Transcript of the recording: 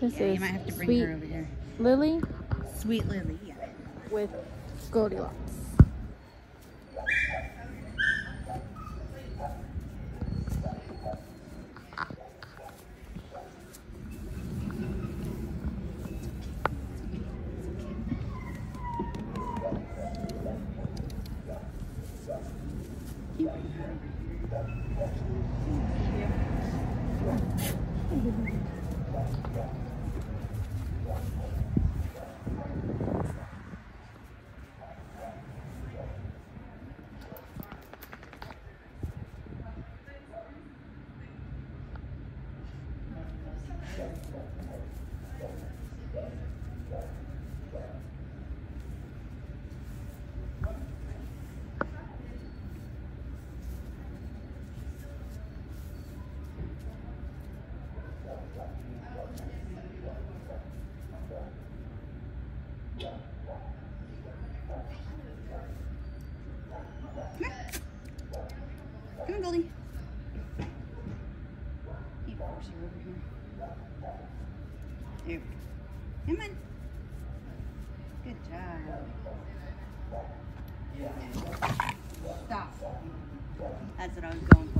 This Yeah, you is might have to bring Sweet her over here. Lily Sweet Lily, yeah. with Goldilocks. You Come on, Goldie. You force her over here. Go. Come on. Good job. Stop. That's what I was going for.